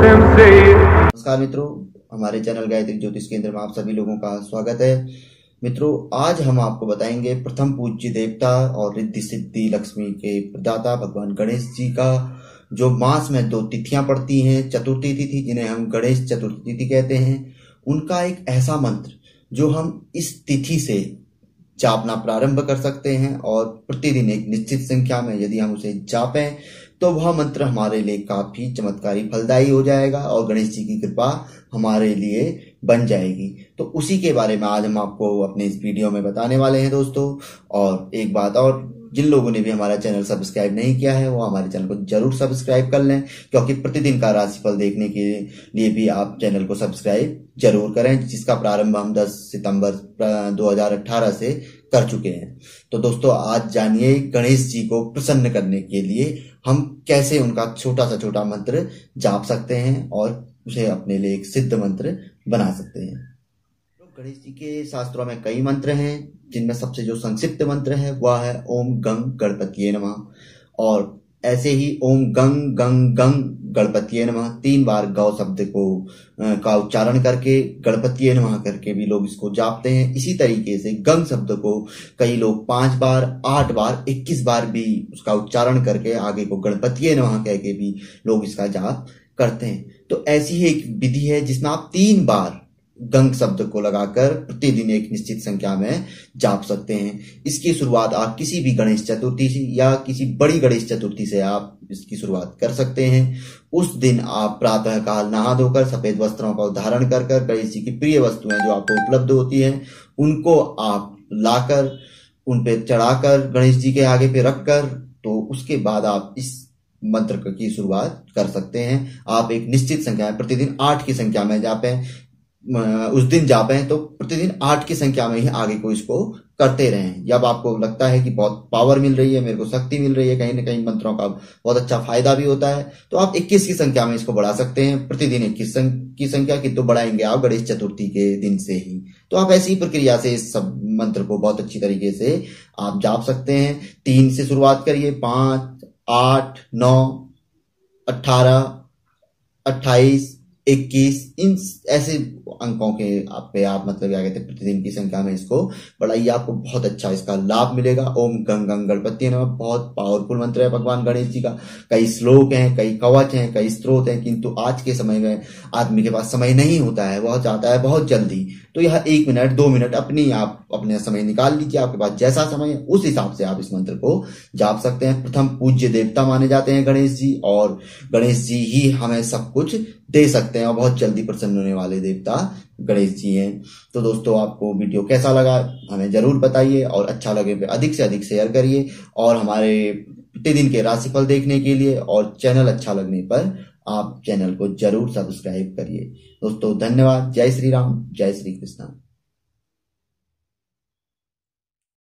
से नमस्कार मित्रों, हमारे चैनल गायत्री ज्योतिष केंद्र में आप सभी लोगों का स्वागत है। मित्रों, आज हम आपको बताएँगे प्रथम पूज्य देवता और रिद्धि सिद्धि लक्ष्मी के प्रदाता भगवान गणेश जी का, जो मास में दो तिथियाँ पड़ती हैं, चतुर्थी तिथि, जिन्हें हम गणेश चतुर्थी तिथि कहते हैं। उनका एक ऐसा मंत्र, जो हम इस तिथि से जापना प्रारंभ कर सकते हैं और प्रतिदिन एक निश्चित संख्या में यदि हम उसे जापें तो वह मंत्र हमारे लिए काफ़ी चमत्कारी फलदायी हो जाएगा और गणेश जी की कृपा हमारे लिए बन जाएगी। तो उसी के बारे में आज हम आपको अपने इस वीडियो में बताने वाले हैं दोस्तों। और एक बात और, जिन लोगों ने भी हमारा चैनल सब्सक्राइब नहीं किया है, वो हमारे चैनल को ज़रूर सब्सक्राइब कर लें, क्योंकि प्रतिदिन का राशिफल देखने के लिए भी आप चैनल को सब्सक्राइब ज़रूर करें, जिसका प्रारंभ हम 10 सितंबर 2018 से कर चुके हैं। तो दोस्तों, आज जानिए गणेश जी को प्रसन्न करने के लिए हम कैसे उनका छोटा सा छोटा मंत्र जाप सकते हैं और उसे अपने लिए एक सिद्ध मंत्र बना सकते हैं। तो गणेश जी के शास्त्रों में कई मंत्र हैं, जिनमें सबसे जो संक्षिप्त मंत्र है, वह है ओम गंग गणपति नमः। और ऐसे ही ओम गंग गंग गंग गणपति नमः। तीन बार गौ शब्द को का उच्चारण करके गणपति नमः करके भी लोग इसको जापते हैं। इसी तरीके से गंग शब्द को कई लोग पाँच बार, आठ बार, इक्कीस बार भी उसका उच्चारण करके, आगे को गणपति नमः कह के भी लोग इसका जाप करते हैं। तो ऐसी ही एक विधि है जिसमें आप तीन बार गंग शब्द को लगाकर प्रतिदिन एक निश्चित संख्या में जाप सकते हैं। इसकी शुरुआत आप किसी भी गणेश चतुर्थी या किसी बड़ी गणेश चतुर्थी से आप इसकी शुरुआत कर सकते हैं। उस दिन आप प्रातः काल नहा धोकर सफ़ेद वस्त्रों का धारण कर कर गणेश जी की प्रिय वस्तुएँ जो आपको उपलब्ध होती हैं, उनको आप लाकर उन पे चढ़ाकर गणेश जी के आगे पे रखकर तो उसके बाद आप इस मंत्र की शुरुआत कर सकते हैं। आप एक निश्चित संख्या में प्रतिदिन आठ की संख्या में जापें। उस दिन जापें तो प्रतिदिन आठ की संख्या में ही आगे को इसको करते रहें जब आपको लगता है कि बहुत पावर मिल रही है, मेरे को शक्ति मिल रही है, कहीं ना कहीं मंत्रों का बहुत अच्छा फ़ायदा भी होता है तो आप 21 की संख्या में इसको बढ़ा सकते हैं। प्रतिदिन इक्कीस की संख्या की तो बढ़ाएँगे आप गणेश चतुर्थी के दिन से ही। तो आप ऐसी प्रक्रिया से इस सब मंत्र को बहुत अच्छी तरीके से आप जाप सकते हैं। तीन से शुरुआत करिए, पाँच, आठ, नौ, अठारह, अट्ठाईस इक्कीस इन ऐसे अंकों के आप पे आप मतलब क्या कहते हैं, प्रतिदिन की संख्या में इसको बढ़ाइए, आपको बहुत अच्छा इसका लाभ मिलेगा। ओम गंग गंग गणपति नमः। बहुत पावरफुल मंत्र है भगवान गणेश जी का। कई श्लोक हैं, कई कवच हैं, कई स्त्रोत हैं, किंतु आज के समय में आदमी के पास समय नहीं होता है वह चाहता है, बहुत जल्दी। तो यह एक मिनट, दो मिनट अपनी आप, अपने समय निकाल लीजिए। आपके पास जैसा समय है, उस हिसाब से आप इस मंत्र को जाप सकते हैं। प्रथम पूज्य देवता माने जाते हैं गणेश जी, और गणेश जी ही हमें सब कुछ दे सकते हैं और बहुत जल्दी प्रसन्न होने वाले देवता गणेश जी हैं। तो दोस्तों, आपको वीडियो कैसा लगा हमें ज़रूर बताइए और अच्छा लगे तो अधिक से अधिक शेयर करिए और हमारे प्रतिदिन के राशिफल देखने के लिए और चैनल अच्छा लगने पर आप चैनल को ज़रूर सब्सक्राइब करिए। दोस्तों, धन्यवाद। जय श्री राम। जय श्री कृष्ण।